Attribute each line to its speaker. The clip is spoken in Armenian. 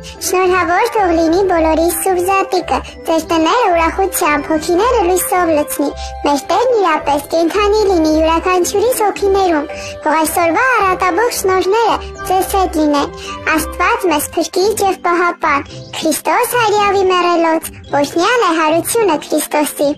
Speaker 1: Շնորհավոր թող լինի բոլորի սուրբ զատիկը, ձեր տները ուրախությամբ, հոգիները լույսով լցնի, մեր Տերն իրապես կենթանի լինի յուրաքանչյուրիս հոգիներում, թող այսօրվա առատաբող շնորհները ձեզ հետ լինեն, Աստված մեզ փրկիչ եւ պահապան, Քրիստոս հարյավի մեռելոց, Ոչնյան է հարությունը Քրիստոսի։